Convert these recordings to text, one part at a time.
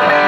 She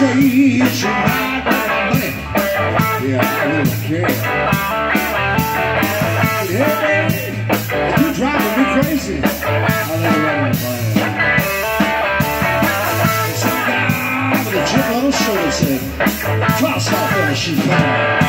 money. Yeah, I don't care. Hey, baby, you driving me crazy. A said, toss off on the sheet